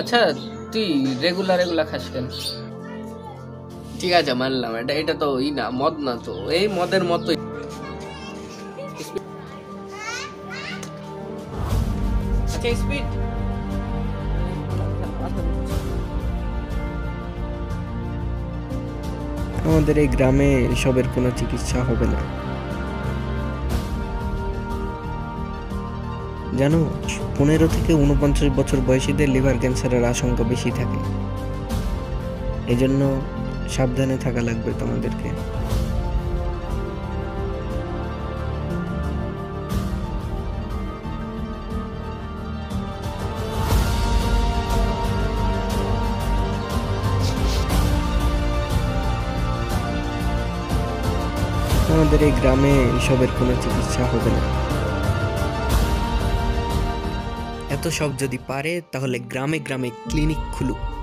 আচ্ছা তুই regular regular খাস কেন? ঠিক আছে মানলাম। এটা এটা তো ই না মদ না তো। এই মদের মতো আচ্ছা স্পিড আমাদের এই গ্রামে এসবের কোনো চিকিৎসা হবে না। জানো, পনেরো থেকে উনপঞ্চাশ বছর বয়সীদের লিভার ক্যান্সারের আশঙ্কা বেশি থাকে। এজন্য সাবধানে থাকা লাগবে তোমাদেরকে। আমাদের এই গ্রামে এসবের কোনো চিকিৎসা হবে না। সব যদি পারে তাহলে গ্রামে গ্রামে ক্লিনিক খুলুক।